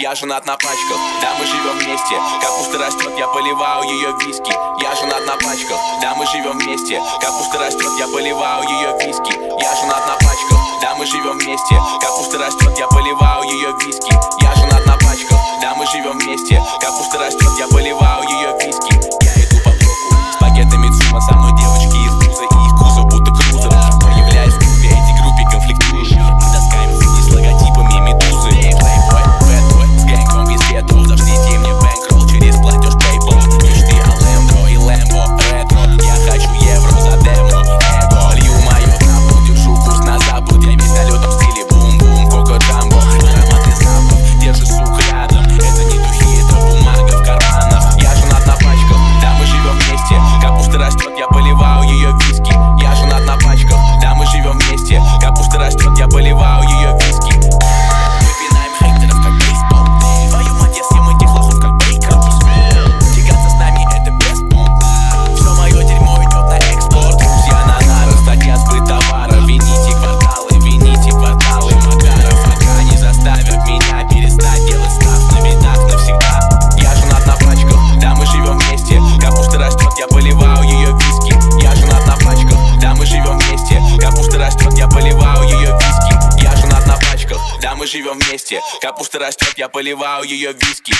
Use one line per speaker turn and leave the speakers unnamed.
Я женат на пачках, да мы живем вместе. Капуста растет, я поливаю ее виски. Я женат на пачках, да мы живем вместе. Капуста растет, я поливаю ее виски. Я женат на пачках, да мы живем вместе. Капуста растет, я поливаю ее виски. Я женат на пачках, да мы живем вместе. Капуста растет, я поливаю ее живем вместе. Капуста растет, я поливаю ее виски.